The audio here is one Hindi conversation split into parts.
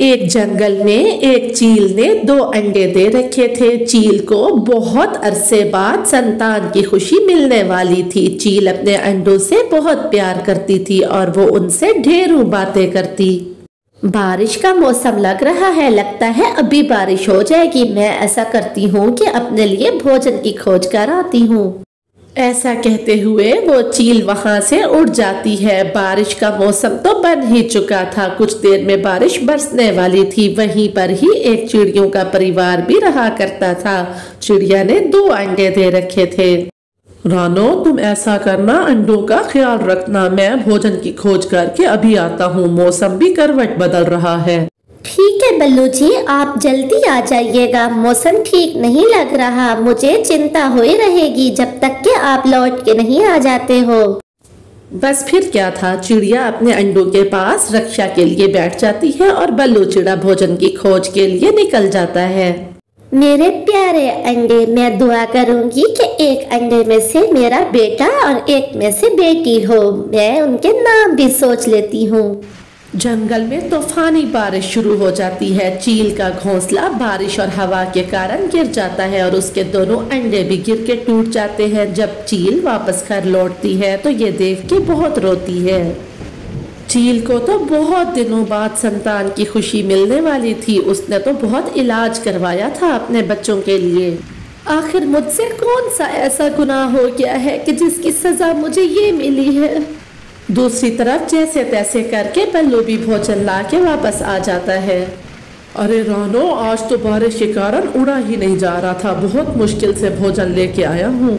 एक जंगल में एक चील ने दो अंडे दे रखे थे। चील को बहुत अरसे बाद संतान की खुशी मिलने वाली थी। चील अपने अंडों से बहुत प्यार करती थी और वो उनसे ढेरों बातें करती। बारिश का मौसम लग रहा है। लगता है अभी बारिश हो जाएगी। मैं ऐसा करती हूँ कि अपने लिए भोजन की खोज कर आती हूँ। ऐसा कहते हुए वो चील वहाँ से उड़ जाती है। बारिश का मौसम तो बन ही चुका था। कुछ देर में बारिश बरसने वाली थी। वहीं पर ही एक चिड़ियों का परिवार भी रहा करता था। चिड़िया ने दो अंडे दे रखे थे। रानो, तुम ऐसा करना। अंडों का ख्याल रखना। मैं भोजन की खोज करके अभी आता हूँ। मौसम भी करवट बदल रहा है। ठीक है बल्लू जी आप जल्दी आ जाइएगा। मौसम ठीक नहीं लग रहा। मुझे चिंता हो ही रहेगी जब तक के आप लौट के नहीं आ जाते हो। बस फिर क्या था? चिड़िया अपने अंडों के पास रक्षा के लिए बैठ जाती है और बल्लू चिड़ा भोजन की खोज के लिए निकल जाता है। मेरे प्यारे अंडे मैं दुआ करूँगी कि एक अंडे में से मेरा बेटा और एक में से बेटी हो। मैं उनके नाम भी सोच लेती हूँ। जंगल में तूफानी बारिश शुरू हो जाती है। चील का घोंसला बारिश और हवा के कारण गिर जाता है और उसके दोनों अंडे भी गिर के टूट जाते हैं। जब चील वापस घर लौटती है तो ये देख के बहुत रोती है। चील को तो बहुत दिनों बाद संतान की खुशी मिलने वाली थी। उसने तो बहुत इलाज करवाया था अपने बच्चों के लिए। आखिर मुझसे कौन सा ऐसा गुनाह हो गया है कि जिसकी सजा मुझे ये मिली है? दूसरी तरफ़ जैसे तैसे करके पल्लू भी भोजन ला के वापस आ जाता है। अरे रानो आज तो बारिश के कारण उड़ा ही नहीं जा रहा था। बहुत मुश्किल से भोजन लेके आया हूँ।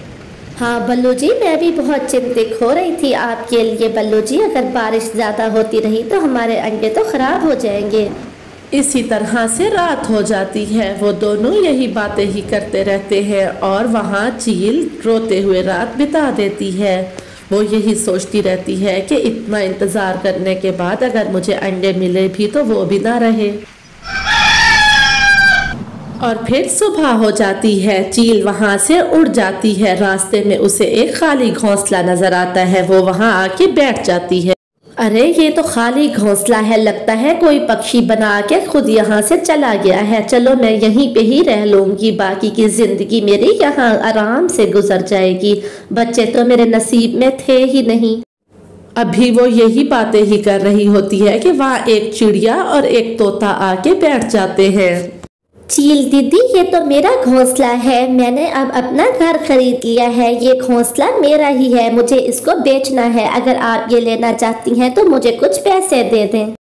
हाँ बल्लू जी मैं भी बहुत चिंतित हो रही थी। आपके लिए बल्लू जी अगर बारिश ज़्यादा होती रही तो हमारे अंडे तो ख़राब हो जाएँगे। इसी तरह से रात हो जाती है। वो दोनों यही बातें ही करते रहते हैं और वहाँ चील रोते हुए रात बिता देती है। वो यही सोचती रहती है कि इतना इंतज़ार करने के बाद अगर मुझे अंडे मिले भी तो वो भी ना रहे। और फिर सुबह हो जाती है, चील वहाँ से उड़ जाती है, रास्ते में उसे एक खाली घोंसला नज़र आता है, वो वहाँ आके बैठ जाती है। अरे, ये तो खाली घोंसला है, लगता है कोई पक्षी बना के खुद यहाँ से चला गया है। चलो, मैं यहीं पे ही रह लूँगी, बाकी की ज़िंदगी मेरी यहाँ आराम से गुजर जाएगी। बच्चे तो मेरे नसीब में थे ही नहीं। अभी वो यही बातें ही कर रही होती है कि वहाँ एक चिड़िया और एक तोता आके बैठ जाते हैं। चील, दीदी, ये तो मेरा घोंसला है। मैंने अब अपना घर खरीद लिया है। ये घोंसला मेरा ही है। मुझे इसको बेचना है। अगर आप ये लेना चाहती हैं तो मुझे कुछ पैसे दे दें।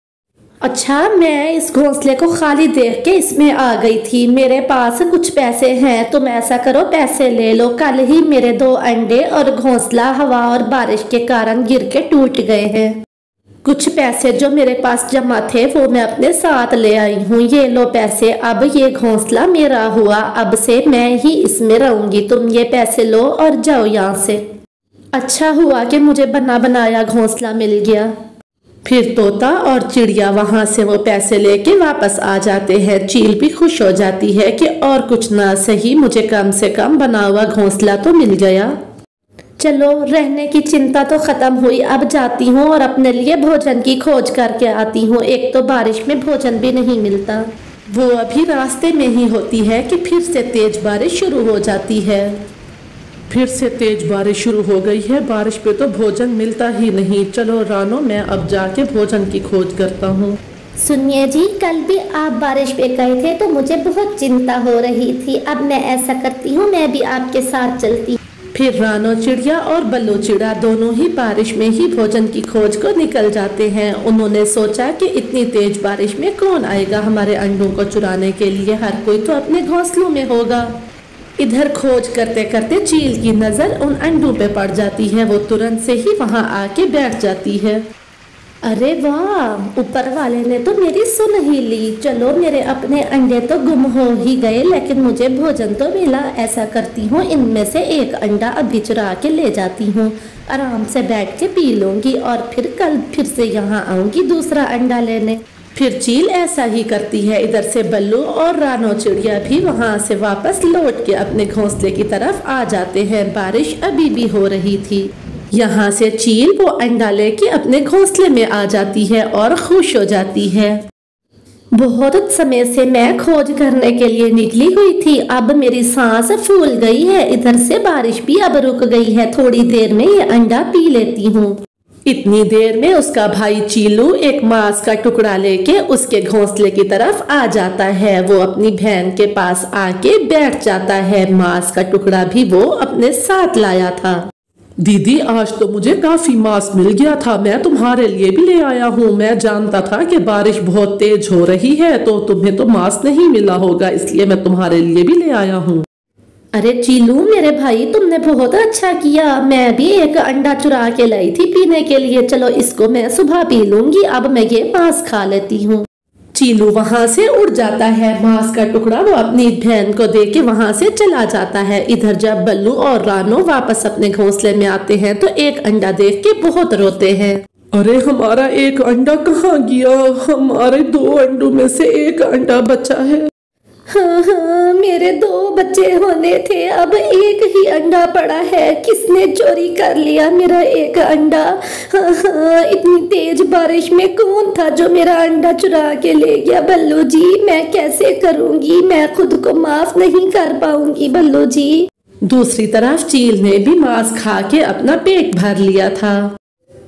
अच्छा मैं इस घोंसले को खाली देख के इसमें आ गई थी। मेरे पास कुछ पैसे हैं, तुम ऐसा करो, पैसे ले लो। कल ही मेरे दो अंडे और घोंसला हवा और बारिश के कारण गिर के टूट गए हैं। कुछ पैसे जो मेरे पास जमा थे, वो मैं अपने साथ ले आई हूँ। ये लो पैसे, अब ये घोंसला मेरा हुआ। अब से मैं ही इसमें रहूँगी। तुम ये पैसे लो और जाओ यहाँ से। अच्छा हुआ कि मुझे बना बनाया घोंसला मिल गया। फिर तोता और चिड़िया वहाँ से वो पैसे लेके वापस आ जाते हैं। चील भी खुश हो जाती है कि और कुछ ना सही, मुझे कम से कम बना हुआ घोंसला तो मिल गया। चलो रहने की चिंता तो ख़त्म हुई अब जाती हूँ और अपने लिए भोजन की खोज करके आती हूँ। एक तो बारिश में भोजन भी नहीं मिलता। वो अभी रास्ते में ही होती है कि फिर से तेज बारिश शुरू हो जाती है। फिर से तेज बारिश शुरू हो गई है। बारिश पे तो भोजन मिलता ही नहीं। चलो रानो मैं अब जाके भोजन की खोज करता हूँ। सुनिए जी कल भी आप बारिश पे गए थे तो मुझे बहुत चिंता हो रही थी। अब मैं ऐसा करती हूँ मैं भी आपके साथ चलती फिर रानो चिड़िया और बल्लू चिड़ा दोनों ही बारिश में ही भोजन की खोज को निकल जाते हैं। उन्होंने सोचा कि इतनी तेज बारिश में कौन आएगा हमारे अंडों को चुराने के लिए? हर कोई तो अपने घोंसलों में होगा। इधर खोज करते करते चील की नज़र उन अंडों पे पड़ जाती है। वो तुरंत से ही वहाँ आके बैठ जाती है। अरे वाह, ऊपर वाले ने तो मेरी सुन ही ली। चलो मेरे अपने अंडे तो गुम हो ही गए, लेकिन मुझे भोजन तो मिला। ऐसा करती हूँ, इनमें से एक अंडा अभी चुरा के ले जाती हूँ। आराम से बैठ के पी लूँगी और फिर कल फिर से यहाँ आऊँगी दूसरा अंडा लेने। फिर चील ऐसा ही करती है, इधर से बल्लू और रानो चिड़िया भी वहाँ से वापस लौट के अपने घोंसले की तरफ़ आ जाते हैं। बारिश अभी भी हो रही थी। यहाँ से चील वो अंडा लेके अपने घोंसले में आ जाती है और खुश हो जाती है। बहुत समय से मैं खोज करने के लिए निकली हुई थी। अब मेरी सांस फूल गई है। इधर से बारिश भी अब रुक गई है। थोड़ी देर में ये अंडा पी लेती हूँ। इतनी देर में उसका भाई चीलू एक मांस का टुकड़ा लेके उसके घोंसले की तरफ़ आ जाता है। वो अपनी बहन के पास आके बैठ जाता है। मांस का टुकड़ा भी वो अपने साथ लाया था। दीदी, आज तो मुझे काफ़ी मांस मिल गया था। मैं तुम्हारे लिए भी ले आया हूँ। मैं जानता था कि बारिश बहुत तेज हो रही है तो तुम्हें तो मांस नहीं मिला होगा, इसलिए मैं तुम्हारे लिए भी ले आया हूँ। अरे चीलू मेरे भाई, तुमने बहुत अच्छा किया। मैं भी एक अंडा चुरा के लाई थी पीने के लिए। चलो, इसको मैं सुबह पी लूँगी। अब मैं ये मांस खा लेती हूँ। चीलू वहाँ से उड़ जाता है। मांस का टुकड़ा वो अपनी बहन को दे के वहाँ से चला जाता है। इधर जब बल्लू और रानो वापस अपने घोंसले में आते हैं तो एक अंडा देख के बहुत रोते हैं। अरे, हमारा एक अंडा कहाँ गया? हमारे दो अंडों में से एक अंडा बचा है। हाँ हाँ मेरे दो बच्चे होने थे। अब एक ही अंडा पड़ा है। किसने चोरी कर लिया मेरा एक अंडा? हाँ हाँ इतनी तेज बारिश में कौन था जो मेरा अंडा चुरा के ले गया? बल्लू जी, मैं कैसे करूँगी? मैं खुद को माफ़ नहीं कर पाऊँगी, बल्लू जी। दूसरी तरफ़ चील ने भी मांस खा के अपना पेट भर लिया था।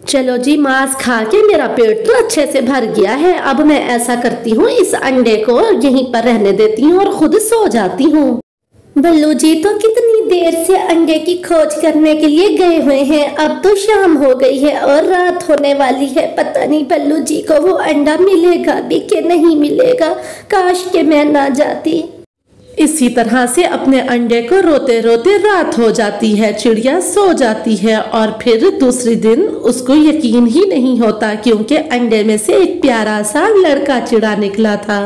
चलो जी, मांस खा के मेरा पेट तो अच्छे से भर गया है। अब मैं ऐसा करती हूँ, इस अंडे को यहीं पर रहने देती हूँ और खुद सो जाती हूँ। बल्लू जी तो कितनी देर से अंडे की खोज करने के लिए गए हुए हैं? अब तो शाम हो गई है और रात होने वाली है। पता नहीं बल्लू जी को वो अंडा मिलेगा भी कि नहीं मिलेगा। काश के मैं ना जाती। इसी तरह से अपने अंडे को रोते रोते रात हो जाती है, चिड़िया सो जाती है और फिर दूसरे दिन उसको यकीन ही नहीं होता क्योंकि अंडे में से एक प्यारा सा लड़का चिड़ा निकला था।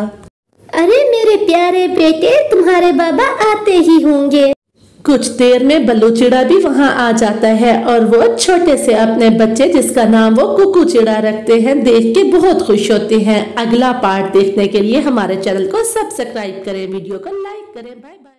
अरे मेरे प्यारे बेटे, तुम्हारे बाबा आते ही होंगे। कुछ देर में बल्लू चिड़ा भी वहाँ आ जाता है और वो छोटे से अपने बच्चे जिसका नाम वो कुकू चिड़ा रखते हैं, देख के बहुत खुश होते हैं। अगला पार्ट देखने के लिए हमारे चैनल को सब्सक्राइब करें, वीडियो को लाइक करें। Bye bye